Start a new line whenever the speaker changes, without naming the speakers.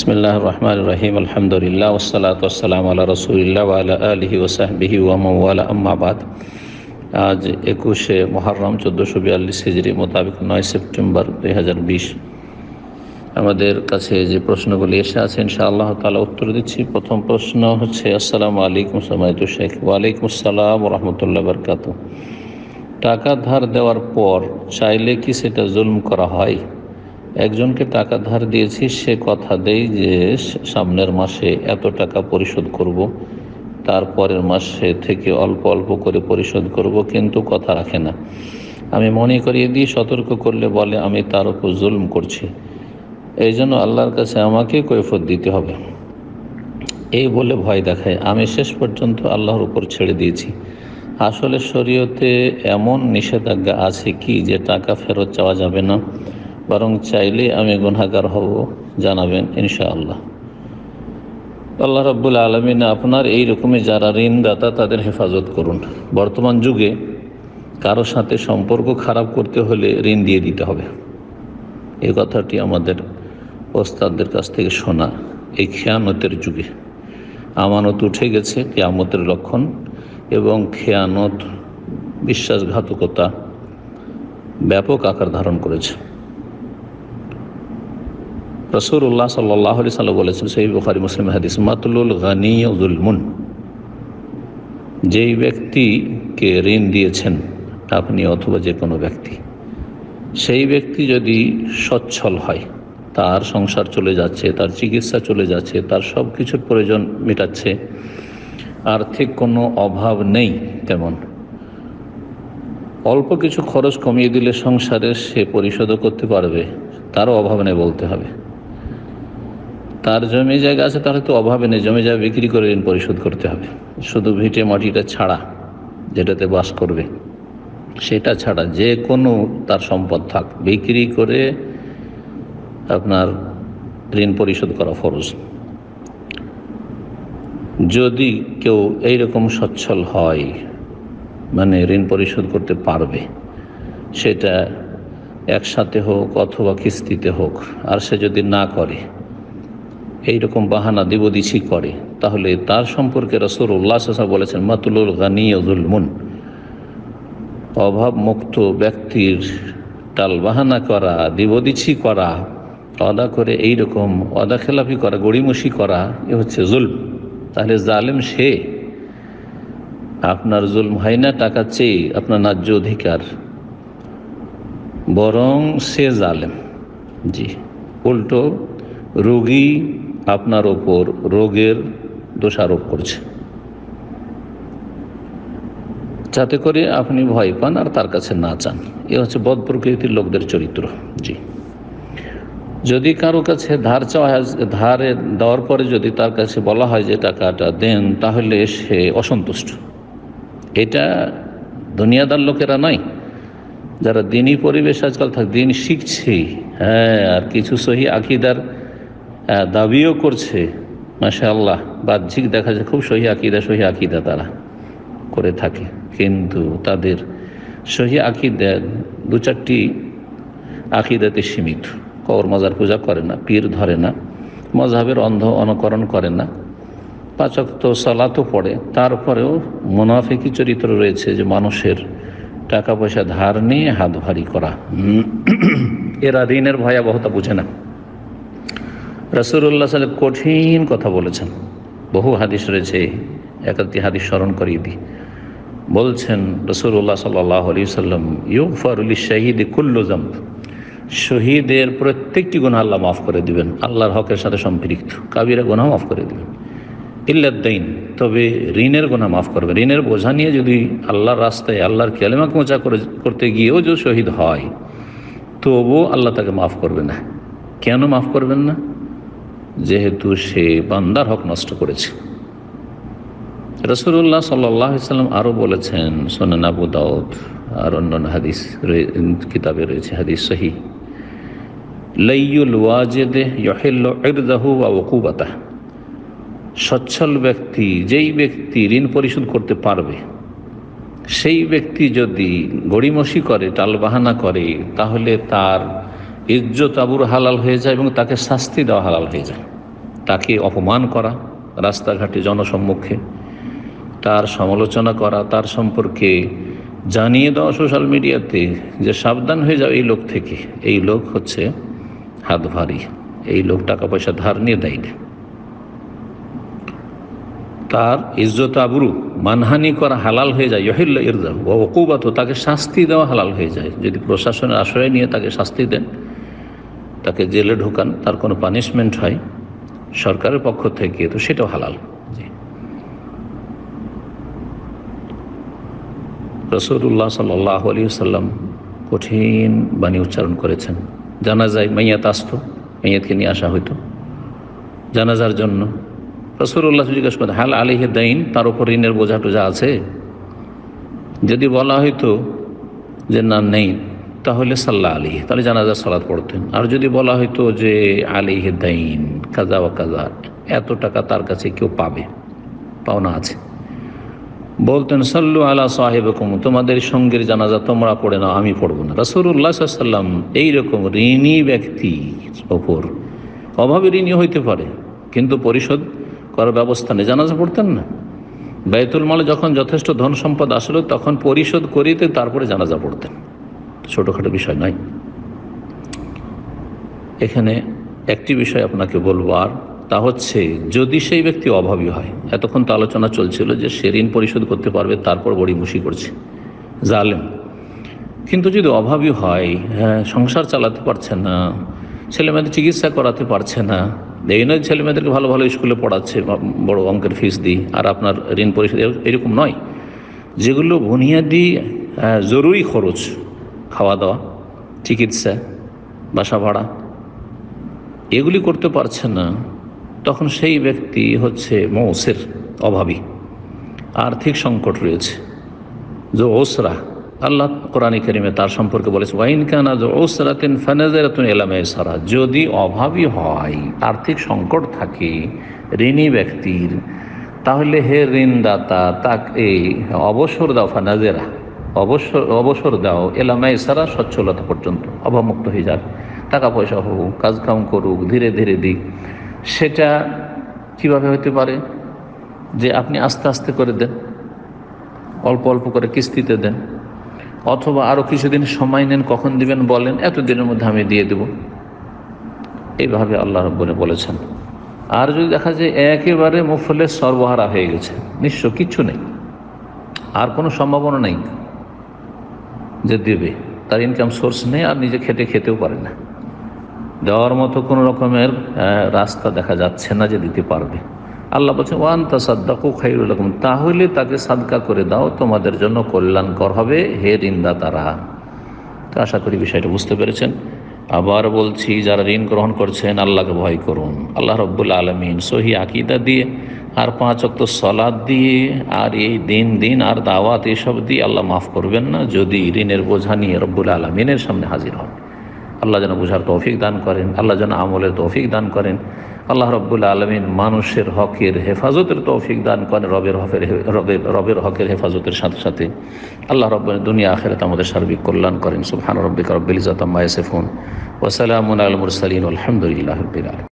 বিসমিল্লাহ রহমান রহিম আলহামদুলিল্লাহ ওসালাত ওসালাম আল্লাহ রসুলিল্লাহ আল্লাহ আলহি ওসাহবিহি ওয়ামাওয়ালা আম্মাবাদ আজ একুশে মহরম চোদ্দোশো বিয়াল্লিশ হিজড়ি মোতাবেক নয় সেপ্টেম্বর দুই হাজার বিশ। আমাদের কাছে যে প্রশ্নগুলি এসে আছে ইনশা আল্লাহ তালা উত্তর দিচ্ছি। প্রথম প্রশ্ন হচ্ছে, আসসালামু আলাইকুম সামায়তু শেখ। ওয়ালাইকুম আসসালাম রহমতুল্লাহ বরকাত টাকা ধার দেওয়ার পর চাইলে কি সেটা জুলম করা হয়? একজনকে টাকা ধার দিয়েছি, সে কথা দেই যে সামনের মাসে এত টাকা পরিশোধ করব তারপরের মাসে থেকে অল্প অল্প করে পরিশোধ করব, কিন্তু কথা রাখে না। আমি মনে করিয়ে দিই, সতর্ক করলে বলে, আমি তার উপর জুলম করছি। এই জন্য আল্লাহর কাছে আমাকে কৈফত দিতে হবে। এই বলে ভয় দেখায়। আমি শেষ পর্যন্ত আল্লাহর উপর ছেড়ে দিয়েছি। আসলে শরীয়তে এমন নিষেধাজ্ঞা আছে কি যে টাকা ফেরত চাওয়া যাবে না? বরং চাইলে আমি গুনাগার হব, জানাবেন ইনশাআল্লাহ। আল্লাহ রব্বুল আলমিন আপনার এই রকমের যারা ঋণদাতা, তাদের হেফাজত করুন। বর্তমান যুগে কারও সাথে সম্পর্ক খারাপ করতে হলে ঋণ দিয়ে দিতে হবে। এ কথাটি আমাদের ওস্তাদদের কাছ থেকে শোনা এই খেয়ানতের যুগে। আমানত উঠে গেছে কেয়ামতের লক্ষণ এবং খেয়ানত, বিশ্বাসঘাতকতা ব্যাপক আকার ধারণ করেছে। রসুল্লাহ সাল্লাহ সাল্লাম বলেছেন সেই বুখারি মুসলিম হাদিস মাতুল গানি জুলমুন যেই ব্যক্তিকে ঋণ দিয়েছেন, আপনি অথবা যে কোনো ব্যক্তি, সেই ব্যক্তি যদি সচ্ছল হয়, তার সংসার চলে যাচ্ছে, তার চিকিৎসা চলে যাচ্ছে, তার সব কিছুর প্রয়োজন মেটাচ্ছে, আর্থিক কোনো অভাব নেই তেমন, অল্প কিছু খরচ কমিয়ে দিলে সংসারে সে পরিশোধও করতে পারবে, তারও অভাব নেই বলতে হবে। তার জমি জায়গা আছে, তাহলে তো অভাবে নেই। জমি জায়গা বিক্রি করে ঋণ পরিশোধ করতে হবে। শুধু ভিটে মাটিটা ছাড়া যেটাতে বাস করবে, সেটা ছাড়া যে কোনো তার সম্পদ থাক। বিক্রি করে আপনার ঋণ পরিশোধ করা ফরজ। যদি কেউ এইরকম সচ্ছল হয় মানে ঋণ পরিশোধ করতে পারবে, সেটা একসাথে হোক অথবা কিস্তিতে হোক, আর সে যদি না করে এইরকম বাহানা দিবদিছি করে, তাহলে তার সম্পর্কে রসুর উল্লাসা বলেছেন, মাতুলুল গানি মুন। অভাব মুক্ত ব্যক্তির টাল বাহানা করা দিবদিছি করা, অদা করে এই রকম অদা খেলাফি করা, গড়িমসি করা, এ হচ্ছে জুলম। তাহলে জালেম সে, আপনার জুলম হয় না, টাকা চেয়ে আপনার ন্যায্য অধিকার। বরং সে জালেম। জি, উল্টো রোগী আপনার ওপর রোগের দোষারোপ করছে। যাতে করে আপনি ভয় পান আর তার কাছে না চান। এ হচ্ছে বদ প্রকৃতির লোকদের চরিত্র। জি। যদি কারও কাছে ধার চাওয়া ধারে দেওয়ার পরে যদি তার কাছে বলা হয় যে টাকাটা দেন, তাহলে সে অসন্তুষ্ট। এটা দুনিয়াদার লোকেরা নয়। যারা দিনই পরিবেশ আজকাল থাক, দিন শিখছে হ্যাঁ আর কিছু সহি আকিদার দাবিও করছে মাসা আল্লাহ বাহ্যিক দেখা যায় খুব সহি আকিদা সহি আকিদা তারা করে থাকে। কিন্তু তাদের সহি আকিদা, দু চারটি আকিদাতে সীমিত। কবর মজার পূজা করে না, পীর ধরে না মজাবের অন্ধ অনুকরণ করে না। পাচক তো সলাতো পড়ে, তারপরেও মুনাফিকি চরিত্র রয়েছে যে মানুষের টাকা পয়সা ধার নিয়ে হাত ভারী করা। এরা ঋণের ভয়াবহতা বুঝে না। রসুল্লাহ সালে কঠিন কথা বলেছেন। বহু হাদিস রয়েছে একাধিক হাদিস স্মরণ করিয়ে দিই। বলছেন রসুল্লাহ সাল্লাহ আলি সাল্লাম ইউফারুল শাহিদ কুল্লুজম শহীদের প্রত্যেকটি গুণা আল্লাহ মাফ করে দিবেন। আল্লাহর হকের সাথে সম্পৃক্ত। কাবিরা গুণা মাফ করে দিবেন। ইল্লাদ্দাইন তবে ঋণের গোনা মাফ করবে ঋণের বোঝা নিয়ে যদি আল্লাহর রাস্তায় আল্লাহর কেলেমা কোঁচা করে, করতে গিয়েও যদি শহীদ হয়, তবুও আল্লাহ তাকে মাফ করবে না। কেন মাফ করবেন না? যেহেতু সে বান্দার হক নষ্ট করেছে। রসুল্লাহ সাল্লাম আরও বলেছেন, সোনান আবু দাউদ আর অন্যান্য হাদিস কিতাবে রয়েছে হাদিস সহি। লাইয়ুল ওয়াজেদে বা ওকুবাতা সচ্ছল ব্যক্তি, যেই ব্যক্তি ঋণ পরিশোধ করতে পারবে, সেই ব্যক্তি যদি গড়িমসি করে, টালবাহানা করে, তাহলে তার ইজ্জত আবুর হালাল হয়ে যায় এবং তাকে শাস্তি দেওয়া হালাল হয়ে যায়। তাকে অপমান করা, রাস্তাঘাটে জনসম্মুখে, তার সমালোচনা করা, তার সম্পর্কে জানিয়ে দেওয়া সোশ্যাল মিডিয়াতে যে সাবধান হয়ে যাও এই লোক থেকে। এই লোক হচ্ছে হাত ভারী এই লোক টাকা পয়সা ধার নিয়ে দেয় না। তার ইজ্জত আবরু মানহানি করা হালাল হয়ে যায়। ইহিল্ল ইরদা ও ওকুবাত তাকে শাস্তি দেওয়া হালাল হয়ে যায়। যদি প্রশাসনের আশ্রয় নিয়ে তাকে শাস্তি দেন তাকে জেলে ঢোকান, তার কোনো পানিশমেন্ট হয় সরকারের পক্ষ থেকে, তো সেটাও হালাল। জি। রসুল্লাহ সাল্লাহ আলী সাল্লাম কঠিন বাণী উচ্চারণ করেছেন। জানা যায় মাইয়াত আসতো, মাইয়াতকে নিয়ে আসা হইতো। জানাজার জন্য রসুল্লাহ জিজ্ঞেস করেন, হাল আলিহে দাইন? তার উপর ঋণের বোঝা টোঝা আছে? যদি বলা হইতো যে, না, নেই। তাহলে সাল্লাহ আলী তাহলে জানাজার সালাদ পড়তেন। আর যদি বলা হয়তো যে আলিহে দাইন, কাজা বা কাজা, এত টাকা তার কাছে কেউ পাবে? পাওনা আছে। বলতেন, সাল্লু আলা সাহেবকুম, তোমাদের সঙ্গের জানাজা তোমরা পড়ে না আমি পড়ব না। রসুল্লাহ সাল্লাম এইরকম ঋণী ব্যক্তি ওপর, অভাবে ঋণী হইতে পারে, কিন্তু পরিশোধ করার ব্যবস্থা নেই। জানাজা পড়তেন না? ব্যয়তুল মালে যখন যথেষ্ট ধন সম্পদ আসলো, তখন পরিশোধ করিতে তারপরে জানাজা পড়তেন। ছোটোখাটো বিষয় নয়। এখানে একটি বিষয় আপনাকে বলব আর, তা হচ্ছে যদি সেই ব্যক্তি অভাবী হয়, এতক্ষণ তো আলোচনা চলছিল যে সে ঋণ পরিশোধ করতে পারবে, তারপর বড়ি মুশি করছে, জালেম। কিন্তু যদি অভাবী হয় হ্যাঁ সংসার চালাতে পারছে না, ছেলেমেয়েদের চিকিৎসা করাতে পারছে না, এই নয় ছেলেমেয়েদেরকে ভালো ভালো স্কুলে পড়াচ্ছে বড় অঙ্কের ফিস দিই, আর আপনার ঋণ পরিশোধ, এরকম নয়। যেগুলো বুনিয়াদি জরুরি খরচ খাওয়া দাওয়া চিকিৎসা বাসা ভাড়া এগুলি করতে পারছে না, তখন সেই ব্যক্তি হচ্ছে মৌসের অভাবী। আর্থিক সংকট রয়েছে। যে ওসরা, আল্লাহ কোরআন করিমে তার সম্পর্কে বলেছে ওয়াইন কানা যে ওসরাতিন ফানাজারাতুন এলামে সারা যদি অভাবী হয়, আর্থিক সংকট থাকে ঋণী ব্যক্তির, তাহলে হে ঋণদাতা, তাকে অবসর দাও ফানাজেরা অবসর অবসর দাও। এলামায় সারা সচ্ছলতা পর্যন্ত অভাবমুক্ত হয়ে যাক। টাকা পয়সা হোক, কাজকাম করুক, ধীরে ধীরে দিক। সেটা কীভাবে হতে পারে? যে আপনি আস্তে আস্তে করে দেন। অল্প অল্প করে কিস্তিতে দেন। অথবা আরও কিছুদিন সময় নেন, কখন দিবেন বলেন এত দিনের মধ্যে আমি দিয়ে দেব। এইভাবে আল্লাহ রব্বনে বলেছেন। আর যদি দেখা যায় একেবারে মুফলে সর্বহারা হয়ে গেছে, নিশ্চয় কিচ্ছু নেই। আর কোনো সম্ভাবনা নেই। যে দেবে, তার ইনকাম সোর্স নেই আর নিজে খেটে খেতেও পারে না। দেওয়ার মতো কোনো রকমের রাস্তা দেখা যাচ্ছে না যে দিতে পারবে। আল্লাহ বলছেন ওয়ান তা সাদ্দাকু খাইরুল রকম তাহলে তাকে সাদকা করে দাও, তোমাদের জন্য কল্যাণকর হবে হে রিন্দা তারা তো আশা করি বিষয়টা বুঝতে পেরেছেন। আবার বলছি, যারা ঋণ গ্রহণ করছেন, আল্লাহকে ভয় করুন। আল্লাহ রব্বুল আলমিন সহি আকিদা দিয়ে আর পাঁচ অক্ত সলাদ দিয়ে আর এই দিন দিন আর দাওয়াত এসব দিয়ে আল্লাহ মাফ করবেন না, যদি ঋণের বোঝা নিয়ে রব্বুল আলমিনের সামনে হাজির হন। আল্লাহ যেন বোঝার তৌফিক দান করেন, আল্লাহ যেন আমলের তৌফিক দান করেন। আল্লাহ রব্বুল আলমিন মানুষের হকের হেফাজতের তৌফিক দান করেন, রবের হকের রবের রবের হকের হেফাজতের সাথে সাথে। আল্লাহ রব্বের দুনিয়া আখেরাত আমাদের সার্বিক কল্যাণ করেন। সুবহান রব্বিক রব্বিল ইজাতাম্মা ইয়াসিফুন। ওয়া সালামুন আলাল মুরসালিন। আলহামদুলিল্লাহি রাব্বিল আলামিন।